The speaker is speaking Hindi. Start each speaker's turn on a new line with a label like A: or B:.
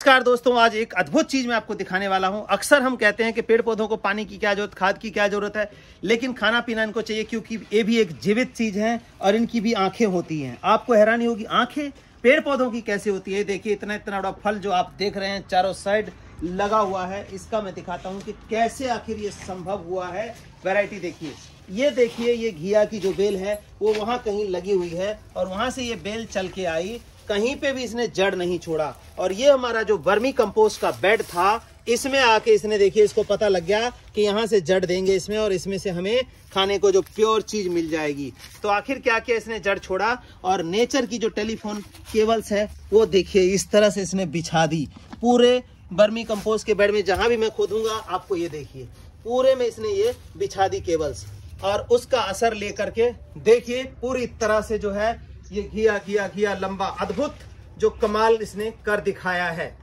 A: नमस्कार दोस्तों, आज एक अद्भुत चीज़ मैं आपको दिखाने वाला हूँ। अक्सर हम कहते हैं कि पेड़ पौधों को पानी की क्या ज़रूरत, खाद की क्या ज़रूरत है, लेकिन खाना पीना इनको चाहिए क्योंकि ये भी एक जीवित चीज़ है और इनकी भी आँखें होती हैं। आपको हैरानी होगी, आँखें पेड़ पौधों की कैसे होती है? देखिए, इतना इतना बड़ा फल जो आप देख रहे हैं, चारों साइड लगा हुआ है। इसका मैं दिखाता हूँ कि कैसे आखिर ये संभव हुआ है। वेराइटी देखिए। ये देखिए, ये घिया की जो बेल है, वो वहाँ कहीं लगी हुई है और वहाँ से ये बेल चल के आई कहीं पे भी इसने जड़ नहीं छोड़ा। और ये हमारा जो वर्मी कंपोस्ट का बेड था, इसमें आके इसने देखिए, इसको पता लग गया कि यहाँ से जड़ देंगे इसमें और इसमें से हमें खाने को जो प्योर चीज़ मिल जाएगी। तो आखिर क्या किया इसने जड़ छोड़ा? और नेचर की जो टेलीफोन केबल्स है, वो देखिए, इस तरह से इसने बिछा दी। पूरे बर्मी कंपोस्ट के बेड में जहाँ भी मैं खोदूँगा, आपको ये देखिए, पूरे में इसने ये बिछा दी केबल्स। और उसका असर लेकर के देखिए, पूरी तरह से जो है ये घिया घिया घिया लंबा अद्भुत जो कमाल इसने कर दिखाया है।